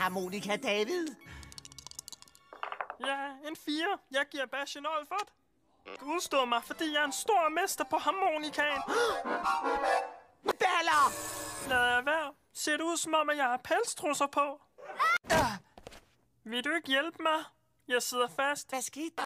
harmonika, David? Ja, en fire. Jeg giver Bash en Olfert. Udstå mig, fordi jeg er en stor mester på harmonikaen. Baller! Lad jeg være. Ser det ud som om, at jeg har pelstrusser på? Ah! Vil du ikke hjælpe mig? Jeg sidder fast. Hvad skete der?